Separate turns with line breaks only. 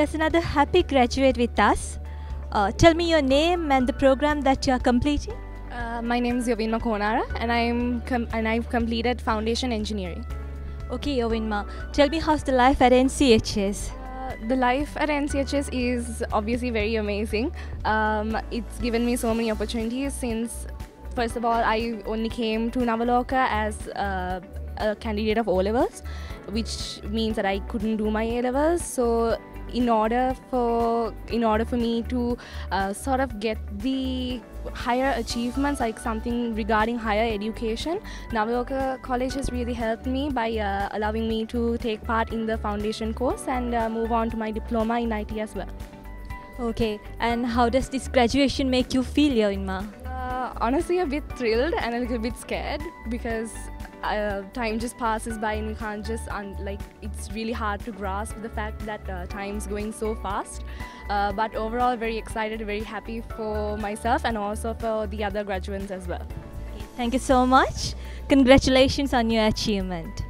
there's another happy graduate with us. Uh, tell me your name and the program that you are completing.
Uh, my name is Yovinma Konara and I'm com- and I've completed foundation engineering.
Okay, Yovinma, tell me how's the life at NCHS?
Uh, the life at NCHS is obviously very amazing. Um, it's given me so many opportunities since, first of all, I only came to Navaloka as uh, a candidate of O levels, which means that I couldn't do my A levels. So in order for in order for me to uh, sort of get the higher achievements like something regarding higher education Navaloka college has really helped me by uh, allowing me to take part in the foundation course and uh, move on to my diploma in IT as well
Okay, and how does this graduation make you feel, Yovinma?
uh, honestly a bit thrilled and a little bit scared because uh, time just passes by and you can't just like it's really hard to grasp the fact that uh, time's going so fast uh, but overall very excited very happy for myself and also for the other graduates as well
Thank you so much. Congratulations on your achievement.